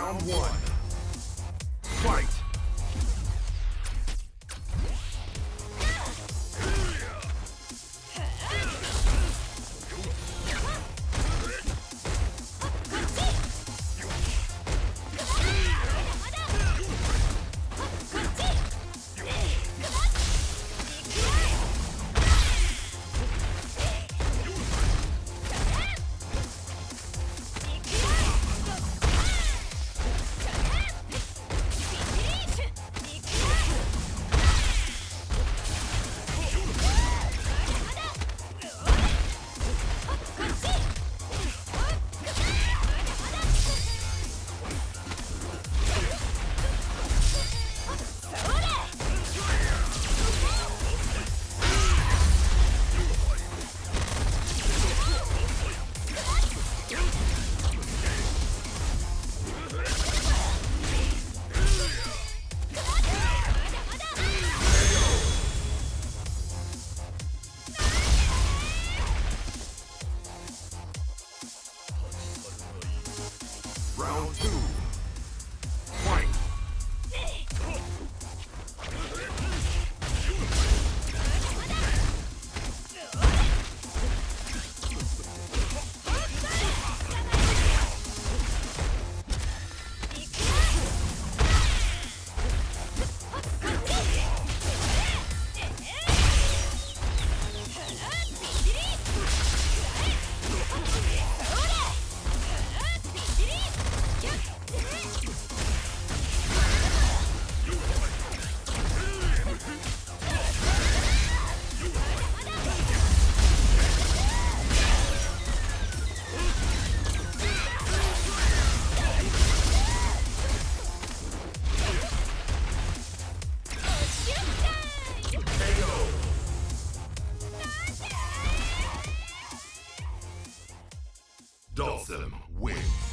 Round one. Fight! Round two. Dalsum wins.